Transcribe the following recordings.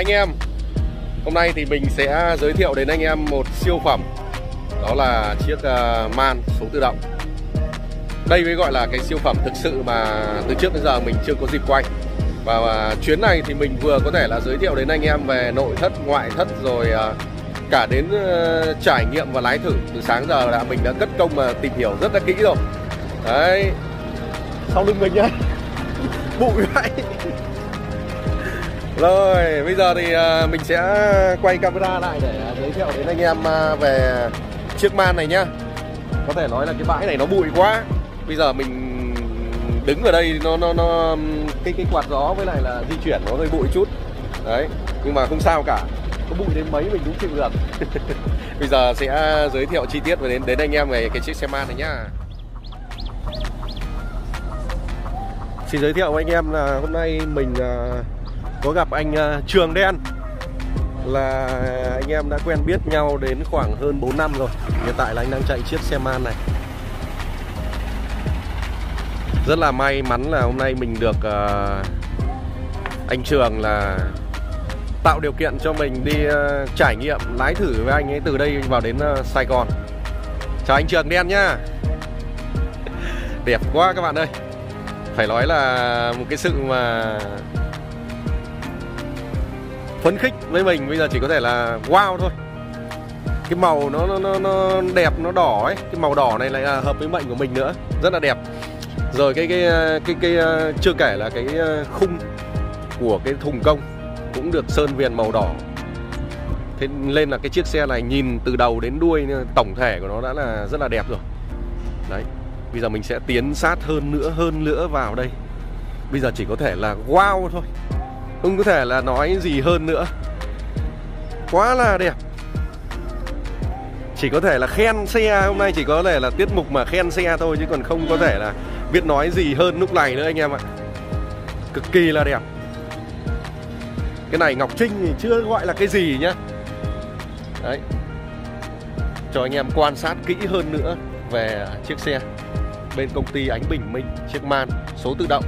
anh em. Hôm nay thì mình sẽ giới thiệu đến anh em một siêu phẩm. Đó là chiếc uh, man số tự động. Đây mới gọi là cái siêu phẩm thực sự mà từ trước đến giờ mình chưa có dịp quay. Và uh, chuyến này thì mình vừa có thể là giới thiệu đến anh em về nội thất, ngoại thất Rồi uh, cả đến trải nghiệm và lái thử. Từ sáng giờ đã mình đã cất công mà tìm hiểu rất là kỹ rồi. Đấy. Sau lưng mình nhá. Bụi vậy rồi, bây giờ thì à, mình sẽ quay camera lại để à, giới thiệu đến anh em à, về chiếc man này nhá. Có thể nói là cái bãi này nó bụi quá. Bây giờ mình đứng ở đây nó nó nó cái cái quạt gió với lại là di chuyển nó hơi bụi chút. Đấy, nhưng mà không sao cả. Có bụi đến mấy mình cũng chịu được. bây giờ sẽ giới thiệu chi tiết về đến đến anh em về cái chiếc xe man này nhá. Xin giới thiệu với anh em là hôm nay mình có gặp anh à, Trường Đen là anh em đã quen biết nhau đến khoảng hơn 4 năm rồi. Hiện tại là anh đang chạy chiếc xe man này. Rất là may mắn là hôm nay mình được uh, anh Trường là tạo điều kiện cho mình đi uh, trải nghiệm lái thử với anh ấy từ đây vào đến uh, Sài Gòn. Chào anh Trường Đen nhá đẹp quá các bạn ơi. Phải nói là một cái sự mà phấn khích với mình bây giờ chỉ có thể là wow thôi. Cái màu nó nó nó, đẹp nó đỏ ấy cái màu đỏ này lại là hợp với mệnh của mình nữa rất là đẹp. Rồi cái cái cái cái, cái chưa kể là cái ờ, khung của cái thùng công cũng được sơn viền màu đỏ. Thế nên là cái chiếc xe này nhìn từ đầu đến đuôi ờ, tổng thể của nó đã là rất là đẹp rồi. Đấy bây giờ mình sẽ tiến sát hơn nữa hơn nữa vào đây. Bây giờ chỉ có thể là wow thôi không có thể là nói gì hơn nữa? Quá là đẹp. Chỉ có thể là khen xe Hôm nay chỉ có thể là tiết mục mà khen xe thôi, Chứ còn không có thể là biết nói gì hơn lúc này nữa, anh em ạ. Cực kỳ là đẹp. Cái này Ngọc Trinh thì chưa gọi là cái gì nhá. Đấy. Cho anh em quan sát kỹ hơn nữa Về chiếc xe. Bên công ty Ánh Bình Minh, Chiếc man, số tự động,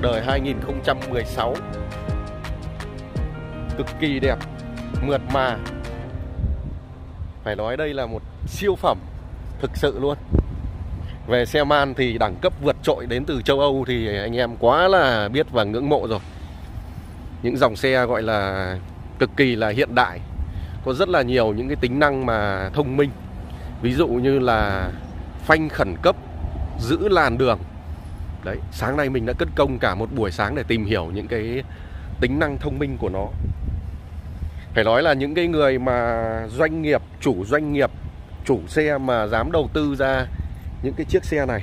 Đời 2016 cực kỳ đẹp, mượt mà. Phải nói đây là một siêu phẩm, thực sự luôn. Về xe man thì đẳng cấp vượt trội đến từ châu Âu thì anh em quá là biết và ngưỡng mộ rồi. Những dòng xe gọi là cực kỳ là hiện đại, có rất là nhiều những cái tính năng mà thông minh. Ví dụ như là phanh khẩn cấp, giữ làn đường. Đấy, sáng nay mình đã cất công cả một buổi sáng để tìm hiểu những cái tính năng thông minh của nó phải nói là những cái người mà doanh nghiệp, chủ doanh nghiệp, chủ xe mà dám đầu tư ra những cái chiếc xe này,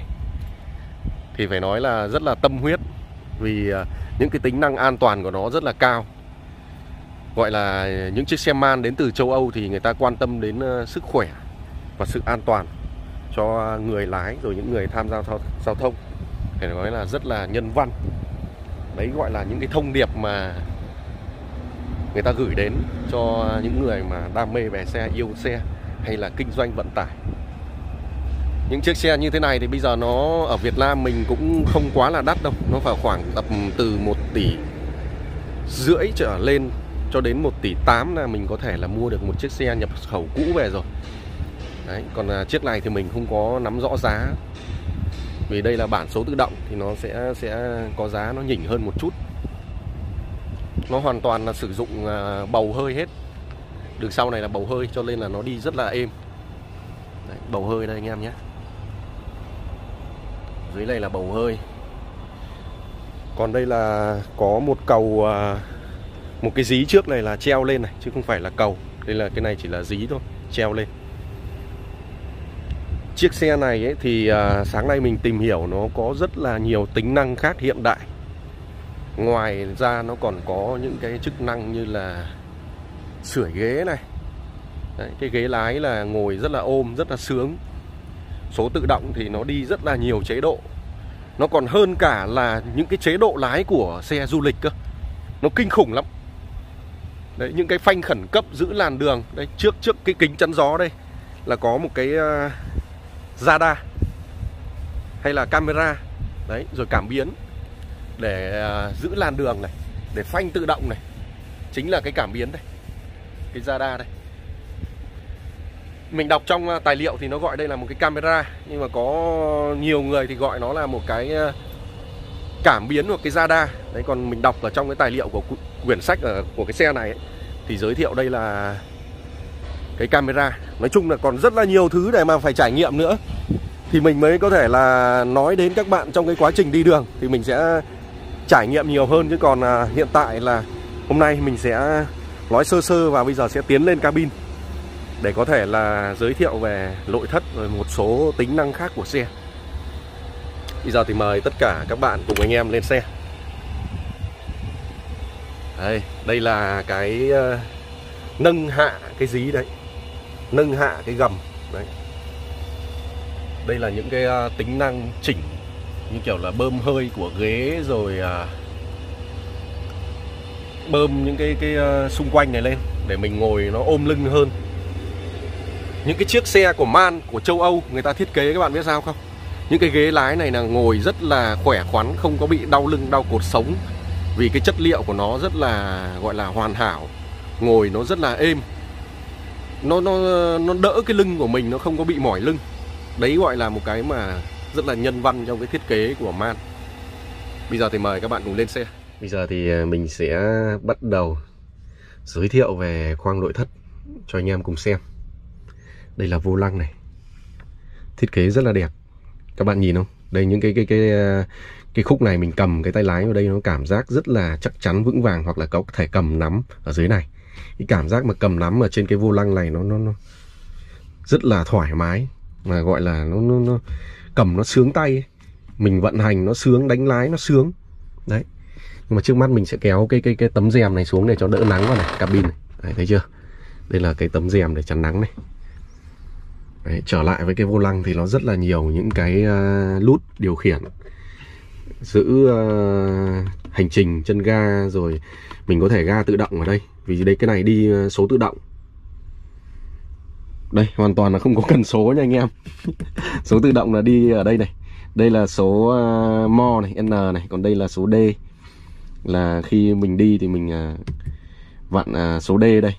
thì phải nói là rất là tâm huyết vì à, những cái tính năng an toàn của nó rất là cao. Gọi là những chiếc xe man đến từ châu Âu thì người ta quan tâm đến ờ, sức khỏe và sự an toàn cho người lái rồi những người tham gia giao thông. Phải nói là rất là nhân văn. Đấy gọi là những cái thông điệp mà người ta gửi đến cho những người mà đam mê về xe, yêu xe hay là kinh doanh vận tải. Những chiếc xe như thế này thì bây giờ nó ở Việt Nam mình cũng không quá là đắt đâu, nó vào khoảng tầm từ 1 tỷ rưỡi trở lên cho đến 1 tỷ 8 là mình có thể là mua được một chiếc xe nhập khẩu cũ về rồi. Đấy, còn à, chiếc này thì mình không có nắm rõ giá. Vì đây là bản số tự động thì nó sẽ sẽ có giá nó nhỉnh hơn một chút nó hoàn toàn là sử dụng à, bầu hơi hết. Đường sau này là bầu hơi cho nên là nó đi rất là êm. Đấy, bầu hơi đây anh em nhé. Dưới này là bầu hơi. Còn đây là có một cầu à, một cái dí trước này là treo lên này chứ không phải là cầu. Đây là cái này chỉ là dí thôi treo lên. Chiếc xe này ấy, thì à, sáng nay mình tìm hiểu nó có rất là nhiều tính năng khác hiện đại. Ngoài ra nó còn có những cái chức năng như là sưởi ghế này. Đấy, Cái ghế lái là ngồi rất là ôm, rất là sướng. Số tự động thì nó đi rất là nhiều chế độ. Nó còn hơn cả là những cái chế độ lái của xe du lịch cơ. Nó kinh khủng lắm. Đấy, những cái phanh khẩn cấp giữ làn đường. Đấy trước trước cái kính chắn gió đây Là có một cái uh, radar Hay là camera. Đấy, rồi cảm biến để à, giữ làn đường này để phanh tự động này. Chính là cái cảm biến đây cái radar đây. Mình đọc trong à, tài liệu thì nó gọi đây là một cái camera nhưng mà có nhiều người thì gọi nó là một cái à, cảm biến hoặc cái radar. Đấy còn mình đọc ở trong cái tài liệu của quyển sách ở của cái xe này ấy, thì giới thiệu đây là cái camera. Nói chung là còn rất là nhiều thứ để mà phải trải nghiệm nữa. Thì mình mới có thể là nói đến các bạn trong cái quá trình đi đường thì mình sẽ trải nghiệm nhiều hơn chứ còn à, hiện tại là hôm nay mình sẽ nói sơ sơ và bây giờ sẽ tiến lên cabin để có thể là giới thiệu về nội thất rồi một số tính năng khác của xe. Bây giờ thì mời tất cả các bạn cùng anh em lên xe. Đây, đây là cái uh, nâng hạ cái dí đấy. Nâng hạ cái gầm đấy. Đây là những cái uh, tính năng chỉnh như kiểu là bơm hơi của ghế rồi à, bơm những cái cái uh, xung quanh này lên để mình ngồi nó ôm lưng hơn. Những cái chiếc xe của man của châu Âu người ta thiết kế các bạn biết sao không? Những cái ghế lái này là ngồi rất là khỏe khoắn không có bị đau lưng đau cột sống. Vì cái chất liệu của nó rất là gọi là hoàn hảo. Ngồi nó rất là êm. Nó nó nó đỡ cái lưng của mình nó không có bị mỏi lưng. Đấy gọi là một cái mà rất là nhân văn trong cái thiết kế của man. Bây giờ thì mời các bạn cùng lên xe. Bây giờ thì ờ, mình sẽ bắt đầu giới thiệu về khoang nội thất cho anh em cùng xem. Đây là vô lăng này. Thiết kế rất là đẹp. Các bạn nhìn không? Đây những cái cái cái ờ, cái khúc này mình cầm cái tay lái vào đây nó cảm giác rất là chắc chắn vững vàng hoặc là có thể cầm nắm ở dưới này. Cái cảm giác mà cầm nắm ở trên cái vô lăng này nó nó nó rất là thoải mái mà gọi là nó nó, nó cầm nó sướng tay ấy. mình vận hành nó sướng đánh lái nó sướng. Đấy. Nhưng mà trước mắt mình sẽ kéo cái cái cái tấm rèm này xuống để cho đỡ nắng vào này cabin này. Đấy, thấy chưa? Đây là cái tấm rèm để chắn nắng này. Đấy, trở lại với cái vô lăng thì nó rất là nhiều những cái à, uh, nút điều khiển. Giữ uh, hành trình chân ga rồi mình có thể ga tự động ở đây. Vì đây cái này đi à, số tự động đây hoàn toàn là không có cần số nha anh em. Số tự động là đi ở đây này. Đây là số uh, mo này n này. Còn đây là số d. Là khi mình đi thì mình uh, vặn uh, số d đây.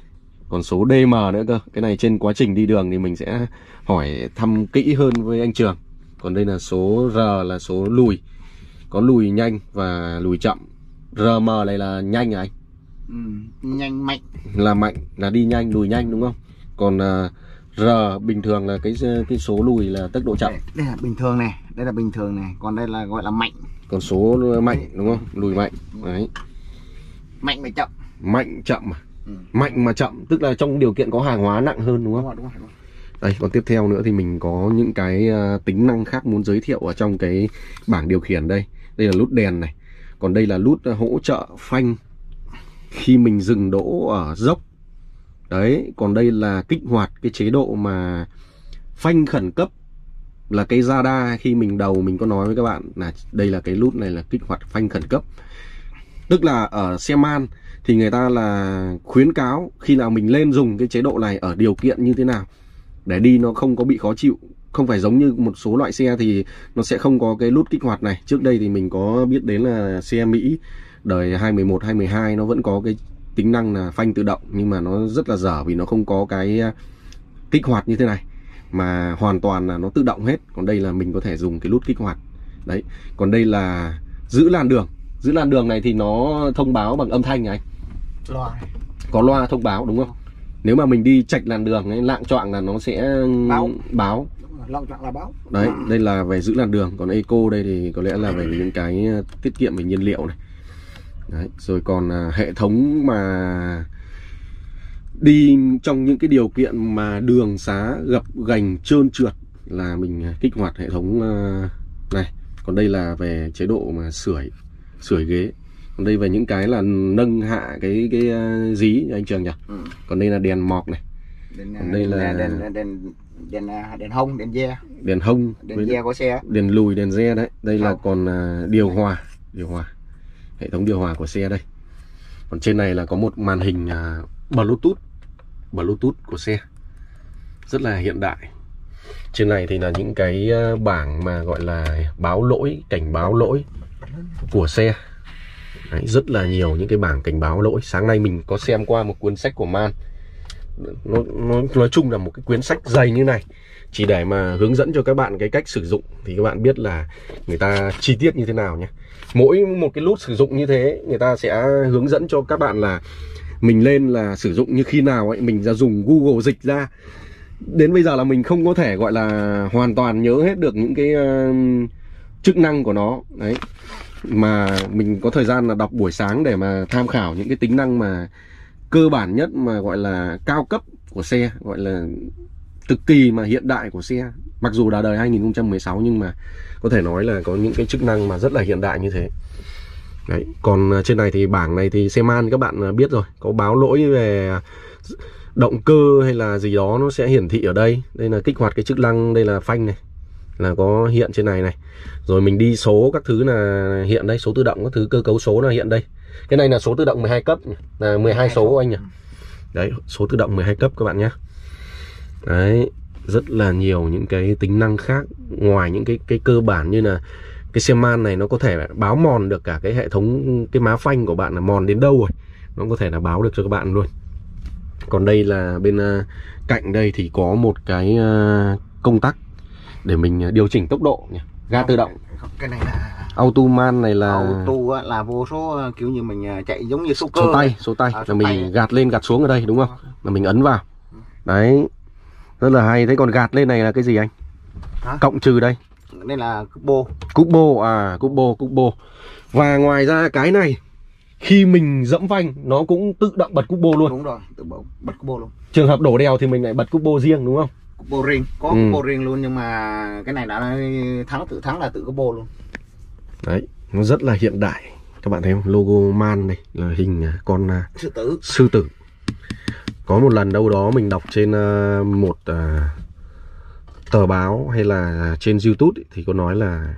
Còn số DM nữa cơ. Cái này trên quá trình đi đường thì mình sẽ hỏi thăm kỹ hơn với anh Trường. Còn đây là số R là số lùi. Có lùi nhanh và lùi chậm. RM này là nhanh à anh? Ừ, nhanh mạnh. Là mạnh là đi nhanh lùi nhanh đúng không? Còn uh, R bình thường là cái cái số lùi là tốc độ chậm đây, đây là bình thường này đây là bình thường này còn đây là gọi là mạnh còn số mạnh đúng không lùi mạnh đấy mạnh và chậm mạnh chậm mà ừ. mạnh mà chậm tức là trong điều kiện có hàng hóa nặng hơn đúng không? Đúng rồi, đúng rồi, đúng rồi. Đây, còn tiếp theo nữa thì mình có những cái uh, tính năng khác muốn giới thiệu ở trong cái bảng điều khiển đây. Đây là nút đèn này. Còn đây là nút hỗ trợ phanh khi mình dừng đỗ ở dốc. Đấy, còn đây là kích hoạt cái chế độ mà phanh khẩn cấp là cái radar khi mình đầu mình có nói với các bạn là đây là cái nút này là kích hoạt phanh khẩn cấp. Tức là ở xe man thì người ta là khuyến cáo khi nào mình lên dùng cái chế độ này ở điều kiện như thế nào để đi nó không có bị khó chịu không phải giống như một số loại xe thì nó sẽ không có cái nút kích hoạt này trước đây thì mình có biết đến là xe Mỹ đời 211 212 nó vẫn có cái tính năng là phanh tự động nhưng mà nó rất là dở vì nó không có cái à, kích hoạt như thế này. Mà hoàn toàn là nó tự động hết còn đây là mình có thể dùng cái nút kích hoạt. Đấy còn đây là giữ làn đường. Giữ làn đường này thì nó thông báo bằng âm thanh này. Loa. Có loa thông báo đúng không? Nếu mà mình đi chạch làn đường ấy, lạng choạng là nó sẽ báo. báo. Lạng choạng là báo. Đấy đây là về giữ làn đường. Còn eco đây thì có lẽ là về những cái ờ, tiết kiệm về nhiên liệu này đấy rồi còn uh, hệ thống mà đi trong những cái điều kiện mà đường xá gập gành trơn trượt là mình kích hoạt hệ thống uh, này. Còn đây là về chế độ mà sưởi sưởi ghế. Còn đây về những cái là nâng hạ cái cái uh, dí anh trường nhỉ? Ừ. còn đây là đèn mọc này. Đèn, còn đây là đèn đèn đèn đèn, đèn hông đèn re đèn hông. Đèn re có xe. Đèn lùi đèn re đấy. Đây Không. là còn điều hòa điều hòa hệ thống điều hòa của xe đây. Còn trên này là có một màn hình à, bluetooth bluetooth của xe. Rất là hiện đại. Trên này thì là những cái à, bảng mà gọi là báo lỗi cảnh báo lỗi của xe. Đấy, rất là nhiều những cái bảng cảnh báo lỗi. Sáng nay mình có xem qua một cuốn sách của man. Nó, nó nói chung là một cái cuốn sách dày như này. Chỉ để mà hướng dẫn cho các bạn cái cách sử dụng thì các bạn biết là người ta chi tiết như thế nào nhé mỗi một cái nút sử dụng như thế người ta sẽ hướng dẫn cho các bạn là mình lên là sử dụng như khi nào ấy mình ra dùng Google dịch ra. Đến bây giờ là mình không có thể gọi là hoàn toàn nhớ hết được những cái uh, chức năng của nó. Đấy. Mà mình có thời gian là đọc buổi sáng để mà tham khảo những cái tính năng mà cơ bản nhất mà gọi là cao cấp của xe gọi là cực kỳ mà hiện đại của xe. Mặc dù đã đời 2016 nhưng mà có thể nói là có những cái chức năng mà rất là hiện đại như thế. Đấy. Còn trên này thì bảng này thì xe man các bạn biết rồi. Có báo lỗi về động cơ hay là gì đó nó sẽ hiển thị ở đây. Đây là kích hoạt cái chức năng, đây là phanh này Là có hiện trên này này. Rồi mình đi số các thứ là hiện đây Số tự động các thứ cơ cấu số là hiện đây. Cái này là số tự động 12 cấp Là 12 số anh nhỉ? Đấy số tự động 12 cấp các bạn nhé. Đấy rất là nhiều những cái tính năng khác ngoài những cái cái cơ bản như là cái xe man này nó có thể báo mòn được cả cái hệ thống cái má phanh của bạn là mòn đến đâu rồi. Nó có thể là báo được cho các bạn luôn. Còn đây là bên uh, cạnh đây thì có một cái uh, công tắc để mình điều chỉnh tốc độ nhỉ. Ga tự động. cái này là auto man này là auto là vô số kiểu như mình chạy giống như số cơ số tay số tay. À, là số mình tay. gạt lên gạt xuống ở đây đúng không? Là mình ấn vào. Đấy rất là hay. Thế còn gạt lên này là cái gì anh? Hả? cộng trừ đây. Đây là bô. Cúp bô à cúp bô cúp bô. Và ngoài ra cái này khi mình dẫm phanh nó cũng tự động bật cúp bô luôn. Đúng rồi tự bật bật bô luôn. Trường hợp đổ đèo thì mình lại bật cúp bô riêng đúng không? Bô riêng có Ừ. bô riêng luôn nhưng mà cái này đã thắng tự thắng là tự có bô luôn. Đấy nó rất là hiện đại. Các bạn thấy không? Logo man này là hình à, con à, sư tử. sư tử có một lần đâu đó mình đọc trên ờ, một uh, tờ báo hay là trên youtube ấy, thì có nói là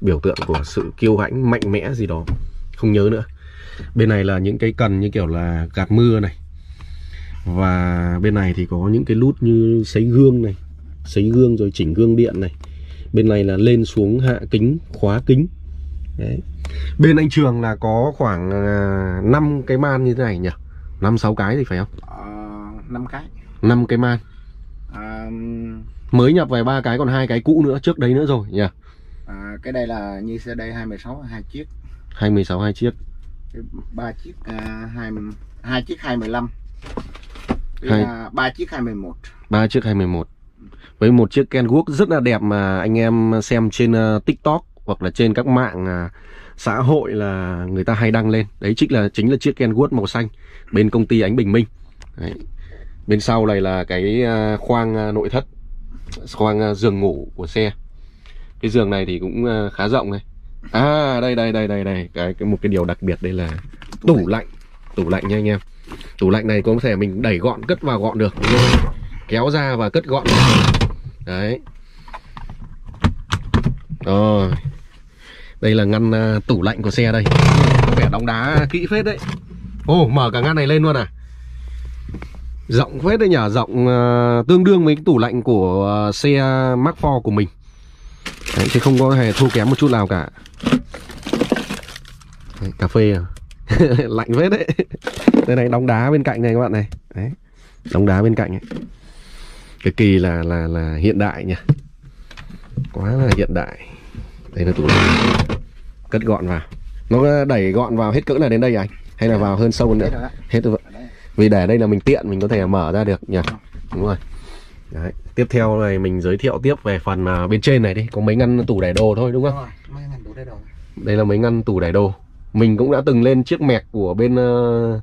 biểu tượng của sự kiêu hãnh mạnh mẽ gì đó. Không nhớ nữa. Bên này là những cái cần như kiểu là gạt mưa này. Và bên này thì có những cái nút như sấy gương này sấy gương rồi chỉnh gương điện này. Bên này là lên xuống hạ kính khóa kính. Đấy. bên anh trường là có khoảng ờ, 5 cái man như thế này nhỉ? Năm sáu cái thì phải không? À, Ờ, năm cái. Năm cái man à, mới nhập về ba cái còn hai cái cũ nữa trước đấy nữa rồi nhỉ? à, cái đây là như xe đây 216 hai chiếc. hai mươi sáu hai chiếc. Cái ba chiếc à, hai hai chiếc 215 Hai-. À, ba chiếc 211 ba chiếc 21 với một chiếc Kenworth rất là đẹp mà anh em xem trên ờ, TikTok hoặc là trên các mạng à, xã hội là người ta hay đăng lên. Đấy chính là chính là chiếc Kenworth màu xanh bên công ty Ánh Bình Minh. Đấy. Bên sau này là cái à, khoang à, nội thất khoang à, giường ngủ của xe. Cái giường này thì cũng khá rộng này. À đây đây đây đây đây. Cái, cái một cái điều đặc biệt đây là tủ lạnh. tủ lạnh nha anh em. Tủ lạnh này có thể mình đẩy gọn cất vào gọn được. Kéo ra và cất gọn đấy. Rồi. Đây là ngăn tủ lạnh của xe đây. Có vẻ đóng đá kỹ phết đấy. Ồ mở cả ngăn này lên luôn à rộng phết đấy nhở rộng à, tương đương với cái tủ lạnh của à, xe Mark IV của mình. Đấy, chứ không có hề thua kém một chút nào cả. Đấy, cà phê à? Lạnh phết đấy. Đây này đóng đá bên cạnh này các bạn này. Đấy đóng đá bên cạnh ấy. Cực kỳ là là là hiện đại nhỉ. Quá là hiện đại. Đây là tủ lạnh. Cất gọn vào. Nó đẩy gọn vào hết cỡ là đến đây à anh? Hay là vào hơn sâu hơn nữa? Hết rồi vì để đây là mình tiện mình có thể mở ra được nhỉ? Đúng rồi. Đấy. tiếp theo này mình giới thiệu tiếp về phần à, bên trên này đi. Có mấy ngăn tủ để đồ thôi đúng không? Đúng rồi, mấy ngành đủ đây là mấy ngăn tủ để đồ. Mình cũng đã từng lên chiếc mẹc của bên ờ,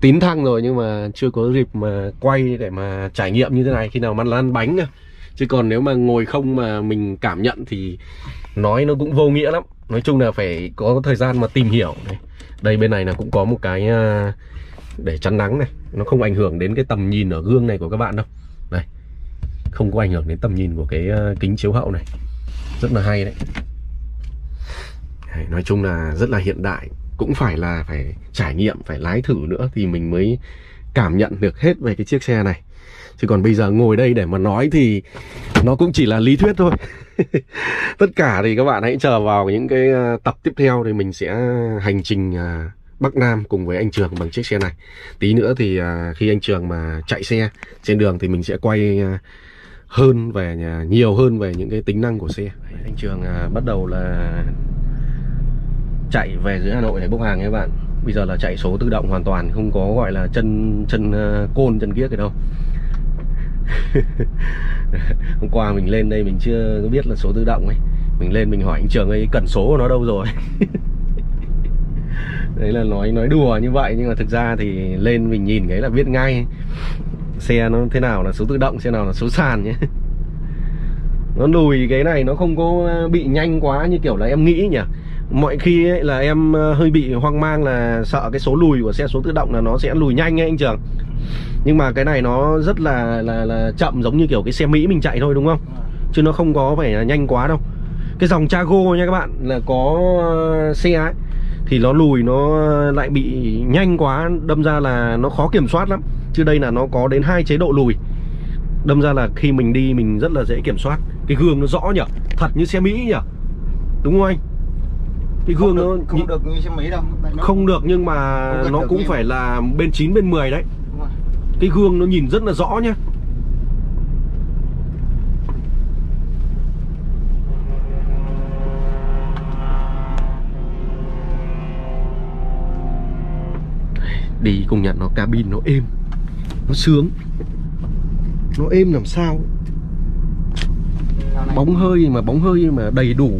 tín thăng rồi nhưng mà chưa có dịp mà quay để mà trải nghiệm như thế này khi nào mà lăn bánh cơ. chứ còn nếu mà ngồi không mà mình cảm nhận thì nói nó cũng vô nghĩa lắm. Nói chung là phải có thời gian mà tìm hiểu này. đây bên này là cũng có một cái ờ, để chắn nắng này, nó không ảnh hưởng đến cái tầm nhìn ở gương này của các bạn đâu. Đây, không có ảnh hưởng đến tầm nhìn của cái ờ, kính chiếu hậu này. Rất là hay đấy. Nói chung là rất là hiện đại. Cũng phải là phải trải nghiệm, phải lái thử nữa thì mình mới cảm nhận được hết về cái chiếc xe này. Chứ còn bây giờ ngồi đây để mà nói thì nó cũng chỉ là lý thuyết thôi. Tất cả thì các bạn hãy chờ vào những cái ờ, tập tiếp theo thì mình sẽ hành trình ờ, Bắc Nam cùng với anh Trường bằng chiếc xe này. Tí nữa thì ờ, khi anh Trường mà chạy xe trên đường thì mình sẽ quay à, hơn về nhiều hơn về những cái tính năng của xe. Anh Trường à, bắt đầu là chạy về dưới Hà Nội để bốc hàng các bạn. Bây giờ là chạy số tự động hoàn toàn không có gọi là chân chân côn chân kiếc gì đâu. Hôm qua mình lên đây mình chưa biết là số tự động ấy. Mình lên mình hỏi anh trường ấy cần số của nó đâu rồi? đấy là nói nói đùa như vậy, nhưng mà thực ra thì lên mình nhìn cái là biết ngay. Xe nó thế nào là số tự động, xe nào là số sàn nhé. Nó lùi cái này nó không có ờ, bị nhanh quá như kiểu là em nghĩ nhỉ. Mọi khi ấy là em ờ, hơi bị hoang mang là sợ cái số lùi của xe số tự động là nó sẽ lùi nhanh ấy anh trường. Nhưng mà cái này nó rất là là là chậm giống như kiểu cái xe mỹ mình chạy thôi, đúng không? Chứ nó không có phải nhanh quá đâu. Cái dòng Chago nha các bạn, là có ờ, xe ấy thì nó lùi nó lại bị nhanh quá đâm ra là nó khó kiểm soát lắm. Chứ đây là nó có đến hai chế độ lùi. Đâm ra là khi mình đi mình rất là dễ kiểm soát. Cái gương nó rõ nhở thật như xe mỹ nhở. Đúng không anh? Cái gương nó không được như xe mỹ đâu không được nhưng mà nó cũng phải là bên 9 bên 10 đấy. Cái gương nó nhìn rất là rõ nhá đi công nhận nó cabin nó êm nó sướng. Nó êm làm sao? Bóng hơi mà bóng hơi mà đầy đủ.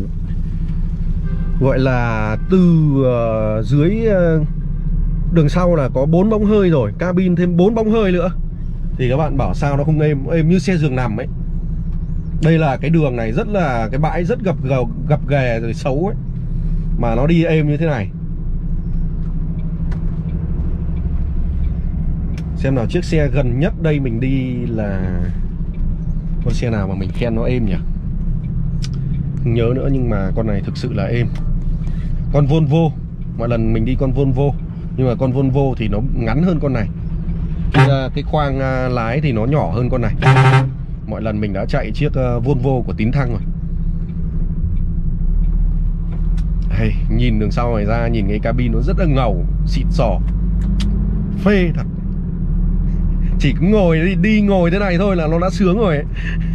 Gọi là từ uh, dưới uh, đường sau là có bốn bóng hơi rồi cabin thêm bốn bóng hơi nữa. Thì các bạn bảo sao nó không êm êm như xe giường nằm ấy. Đây là cái đường này rất là cái bãi rất gập gập, gập ghè rồi xấu ấy. Mà nó đi êm như thế này xem nào chiếc xe gần nhất đây mình đi là con xe nào mà mình khen nó êm nhỉ? Không nhớ nữa nhưng mà con này thực sự là êm. Con Volvo mọi lần mình đi con Volvo nhưng mà con Volvo thì nó ngắn hơn con này. Thì à, cái khoang à, lái thì nó nhỏ hơn con này. Mọi lần mình đã chạy chiếc à, Volvo của Tín Thăng rồi. Hey, nhìn đường sau này ra nhìn cái cabin nó rất là ngầu xịn sò. Phê thật chỉ ngồi đi, đi ngồi thế này thôi là nó đã sướng rồi ấy.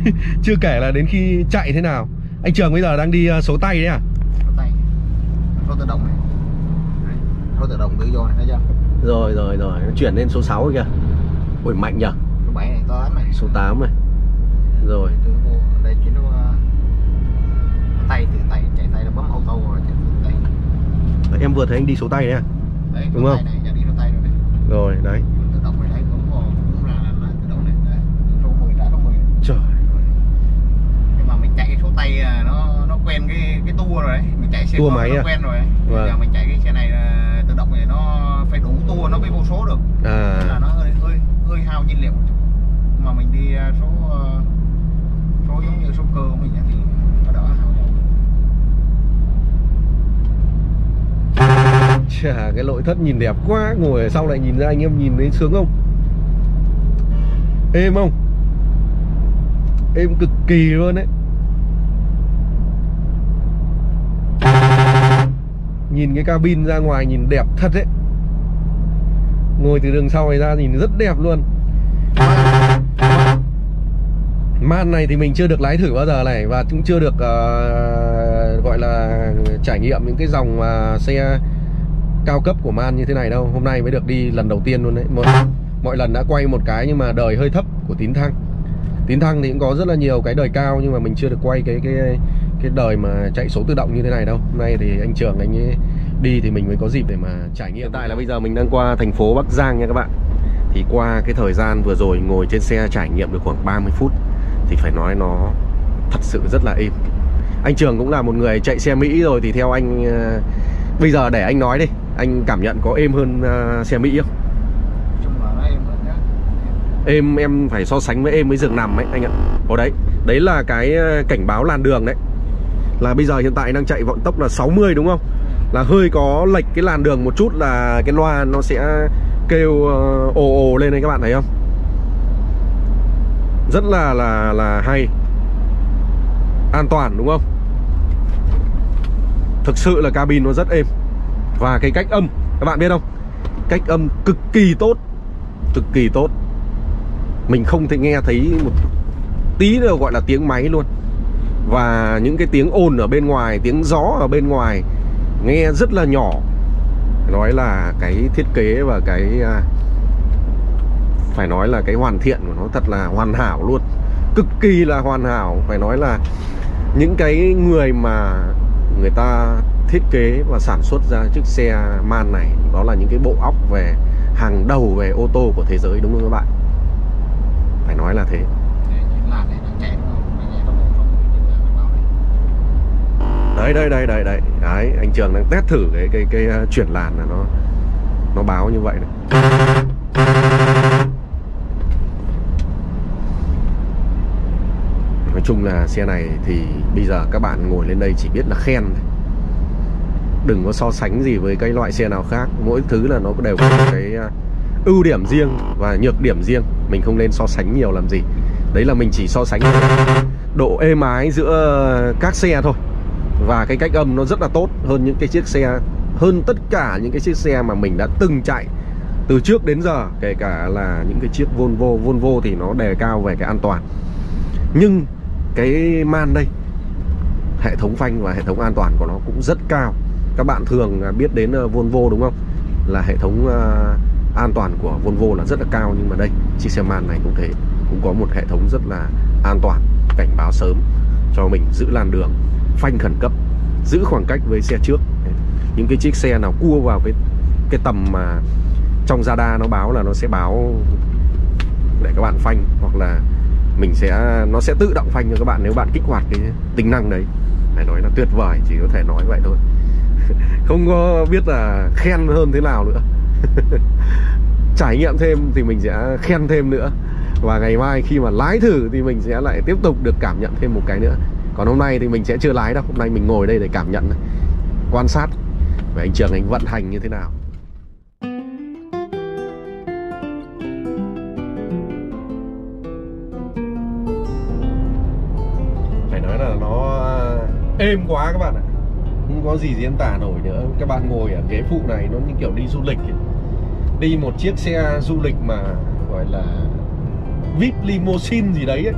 chưa kể là đến khi chạy thế nào. Anh trường bây giờ đang đi à, số tay đấy à? Số tay. Số tự động này. Số tự động tự do này thấy chưa? Rồi rồi rồi. Nó chuyển lên số 6 kìa. Ui mạnh nhỉ số 7 này to lắm này. Số 8 này. Rồi. đây chuyển nó tay tự tay chạy tay là bấm auto rồi chạy tay. Em vừa thấy anh đi số tay đấy à? Đấy, đúng không? này, đi số tay rồi, đấy. rồi đấy cũng cũng là, là tự động này đấy số 10 đã có 10 trời nhưng mà mình tay à, nó nó quen cái cái tua rồi đấy. Mình chạy xe tua máy nó à? quen rồi đấy vâng. giờ mình chạy cái xe này tự động thì nó phải đủ tua nó mới vô số được. À. Nên là nó hơi hơi hơi hao nhiên liệu mà mình đi à, số số giống như số cơ của mình thì nó đỡ hao Chà, cái nội thất nhìn đẹp quá. Ngồi ở sau này nhìn ra anh em nhìn thấy sướng không? Êm không? Êm cực kỳ luôn đấy Nhìn cái cabin ra ngoài nhìn đẹp thật đấy. Ngồi từ đường sau này ra nhìn rất đẹp luôn. Man này thì mình chưa được lái thử bao giờ này Và cũng chưa được uh, gọi là trải nghiệm những cái dòng uh, xe cao cấp của Man như thế này đâu. Hôm nay mới được đi lần đầu tiên luôn đấy. Một, Mọi lần đã quay một cái nhưng mà đời hơi thấp của Tín Thăng. Tín Thăng thì cũng có rất là nhiều cái đời cao nhưng mà mình chưa được quay cái cái cái đời mà chạy số tự động như thế này đâu. Hôm nay thì anh Trường anh ấy đi thì mình mới có dịp để mà trải nghiệm. Hiện tại là bây giờ mình đang qua thành phố Bắc Giang nha các bạn. Thì qua cái thời gian vừa rồi ngồi trên xe trải nghiệm được khoảng 30 phút Thì phải nói nó thật sự rất là êm. Anh Trường cũng là một người chạy xe Mỹ rồi thì theo anh uh, Bây giờ để anh nói đi Anh cảm nhận có êm hơn uh, xe Mỹ không? êm em phải so sánh với êm với giường nằm ấy anh ạ. Ồ đấy Đấy là cái ờ, cảnh báo làn đường đấy là bây giờ hiện tại đang chạy vận tốc là 60 đúng không? Là hơi có lệch cái làn đường một chút là cái loa nó sẽ kêu uh, ồ ồ lên đây các bạn thấy không? Rất là là là hay. An toàn đúng không? Thực sự là cabin nó rất êm. Và cái cách âm các bạn biết không? Cách âm cực kỳ tốt. Cực kỳ tốt. Mình không thể nghe thấy một tí nào gọi là tiếng máy luôn và những cái tiếng ồn ở bên ngoài, tiếng gió ở bên ngoài nghe rất là nhỏ. Nói là cái thiết kế và cái à, phải nói là cái hoàn thiện của nó thật là hoàn hảo luôn. Cực kỳ là hoàn hảo. Phải nói là những cái người mà người ta thiết kế và sản xuất ra chiếc xe man này, đó là những cái bộ óc về hàng đầu về ô tô của thế giới, đúng không các bạn? Phải nói là thế. Đấy đây đây đây đây đấy anh trường đang test thử cái cái cái, à, chuyển làn là nó nó báo như vậy đấy nói chung là xe này thì bây giờ các bạn ngồi lên đây chỉ biết là khen thôi. Đừng có so sánh gì với cái loại xe nào khác. Mỗi thứ là nó đều có cái à, ưu điểm riêng và nhược điểm riêng. Mình không nên so sánh nhiều làm gì. Đấy là mình chỉ so sánh độ êm ái giữa các xe thôi và cái cách âm nó rất là tốt hơn những cái chiếc xe, hơn tất cả những cái chiếc xe mà mình đã từng chạy từ trước đến giờ, kể cả là những cái chiếc Volvo. Volvo thì nó đề cao về cái an toàn. Nhưng cái man đây, hệ thống phanh và hệ thống an toàn của nó cũng rất cao. Các bạn thường biết đến ờ, Volvo đúng không? Là hệ thống ờ, an toàn của Volvo là rất là cao, nhưng mà đây, chiếc xe man này cũng thế. Cũng có một hệ thống rất là an toàn, cảnh báo sớm cho mình giữ làn đường phanh khẩn cấp, giữ khoảng cách với xe trước. Những cái chiếc xe nào cua vào cái cái tầm mà trong radar nó báo là nó sẽ báo để các bạn phanh, hoặc là mình sẽ, nó sẽ tự động phanh cho các bạn nếu bạn kích hoạt cái tính năng đấy. Phải nói là tuyệt vời, chỉ có thể nói vậy thôi. Không có biết là khen hơn thế nào nữa. Trải nghiệm thêm thì mình sẽ khen thêm nữa. Và ngày mai khi mà lái thử thì mình sẽ lại tiếp tục được cảm nhận thêm một cái nữa còn hôm nay thì mình sẽ chưa lái đâu. Hôm nay mình ngồi đây để cảm nhận quan sát về anh trường anh vận hành như thế nào. Phải nói là nó à, êm quá các bạn ạ. Không có gì diễn tả nổi nữa. Các bạn ngồi ở ghế phụ này nó như kiểu đi du lịch đi một chiếc xe du lịch mà gọi là vip limousine gì đấy ấy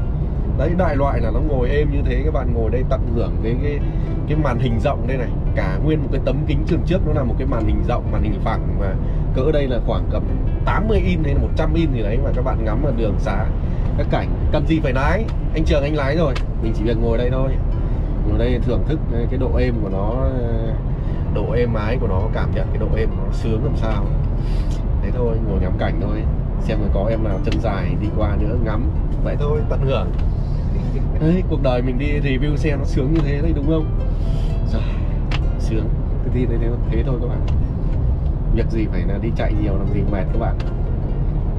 đấy, đại loại là nó ngồi êm như thế, các bạn ngồi đây tận hưởng cái cái cái màn hình rộng đây này. Cả nguyên một cái tấm kính trường trước nó là một cái màn hình rộng, màn hình phẳng mà cỡ đây là khoảng cầm 80 in hay là 100 in gì đấy mà các bạn ngắm ở đường xá các cảnh. Cần gì phải lái? Anh trường anh lái rồi. Mình chỉ việc ngồi đây thôi. Ngồi đây thưởng thức cái độ êm của nó, độ êm ái của nó, cảm nhận cái độ êm nó sướng làm sao. Thế thôi, ngồi ngắm cảnh thôi. Xem có em nào chân dài đi qua nữa, ngắm. Vậy thôi, tận hưởng đấy cuộc đời mình đi review xe nó sướng như thế đấy đúng không? Rồi sướng. Cứ đi thế, thế, thôi các bạn. Việc gì phải là đi chạy nhiều làm gì mệt các bạn.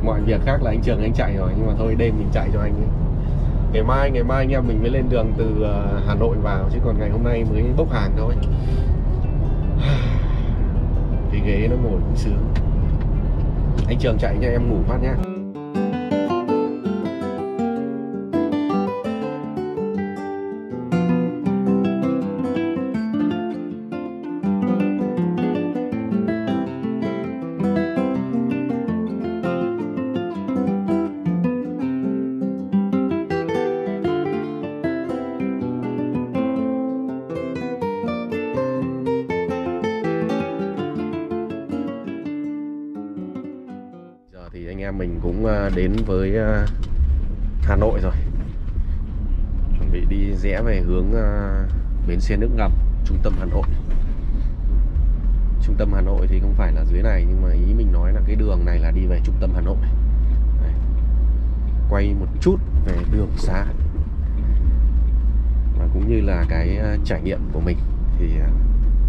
Mọi việc khác là anh trường anh chạy rồi nhưng mà thôi đêm mình chạy cho anh ấy. ngày mai ngày mai anh em mình mới lên đường từ ờ, hà nội vào chứ còn ngày hôm nay mới bốc hàng thôi. Cái ghế nó ngồi cũng sướng. Anh trường chạy cho em ngủ phát nhá. Đến với à, Hà Nội rồi. Chuẩn bị đi rẽ về hướng à, bến xe nước ngầm, trung tâm Hà Nội. Trung tâm Hà Nội thì không phải là dưới này, Nhưng mà ý mình nói là cái đường này là đi về trung tâm Hà Nội. Đây. Quay một chút về đường xá. Và cũng như là cái à, trải nghiệm của mình Thì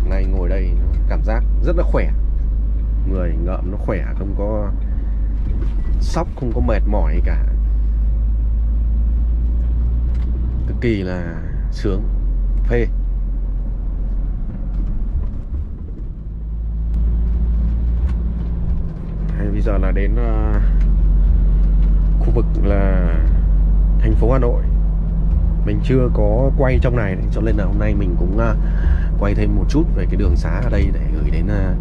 nay ngồi đây cảm giác rất là khỏe. Người ngợm nó khỏe, không có sóc không có mệt mỏi cả. Cực kỳ là sướng. Phê. Bây giờ là đến uh, khu vực là thành phố Hà Nội. Mình chưa có quay trong này cho nên là hôm nay mình cũng uh, quay thêm một chút về cái đường xá ở đây để gửi đến uh,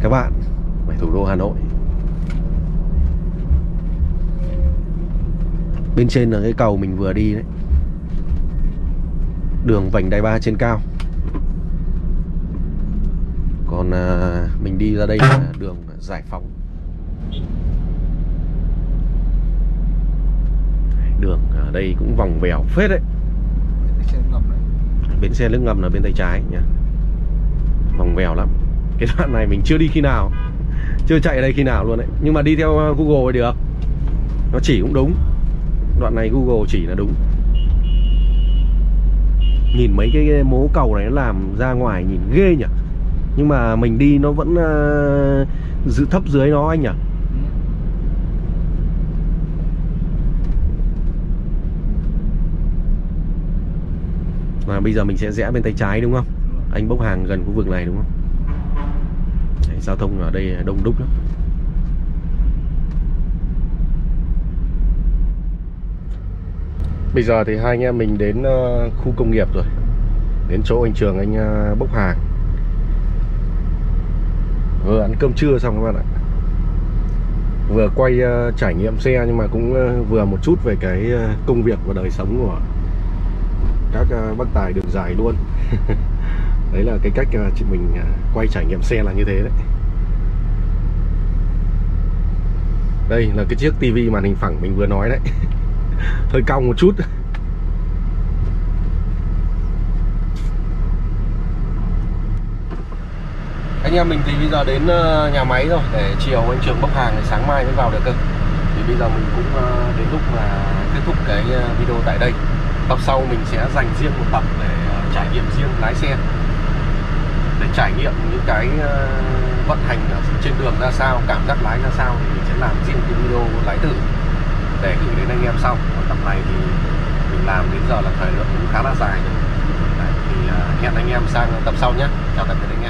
các bạn về thủ đô Hà Nội. Bên trên là cái cầu mình vừa đi đấy. Đường vành đai ba trên cao. Còn à, mình đi ra đây là đường giải phóng. Đường ở đây cũng vòng vèo phết đấy. Bến xe nước ngầm là bên tay trái nhá. Vòng vèo lắm. Cái đoạn này mình chưa đi khi nào. Chưa chạy ở đây khi nào luôn đấy. Nhưng mà đi theo Google thì được. Nó chỉ cũng đúng đoạn này Google chỉ là đúng. Nhìn mấy cái mố cầu này nó làm ra ngoài nhìn ghê nhỉ. Nhưng mà mình đi nó vẫn uh, giữ thấp dưới nó anh nhỉ. Và bây giờ mình sẽ rẽ bên tay trái đúng không? Anh bốc hàng gần khu vực này đúng không? Đấy, giao thông ở đây đông đúc lắm Bây giờ thì hai anh em mình đến ờ, khu công nghiệp rồi. Đến chỗ anh Trường, anh ờ, bốc hàng. Vừa ăn cơm trưa xong các bạn ạ. Vừa quay ờ, trải nghiệm xe nhưng mà cũng vừa một chút về cái công việc và đời sống của các bác tài đường dài luôn. Đấy là cái cách chị mình quay trải nghiệm xe là như thế đấy. Đây là cái chiếc tivi màn hình phẳng mình vừa nói đấy. hơi cong một chút. Anh em mình thì bây giờ đến ờ, nhà máy rồi, để chiều anh trường bốc hàng thì sáng mai mới vào được cơ. Thì bây giờ mình cũng ờ, đến lúc mà kết thúc cái ờ, video tại đây. Tập sau mình sẽ dành riêng một tập để trải nghiệm riêng lái xe. Để trải nghiệm những cái vận hành trên đường ra sao, cảm giác lái ra sao thì mình sẽ làm riêng cái video lái thử để gửi đến anh em sau. Còn tập này thì mình làm đến giờ là thời lượng cũng khá là dài. Đấy, thì à, hẹn anh em sang tập sau nhé. Chào tạm biệt anh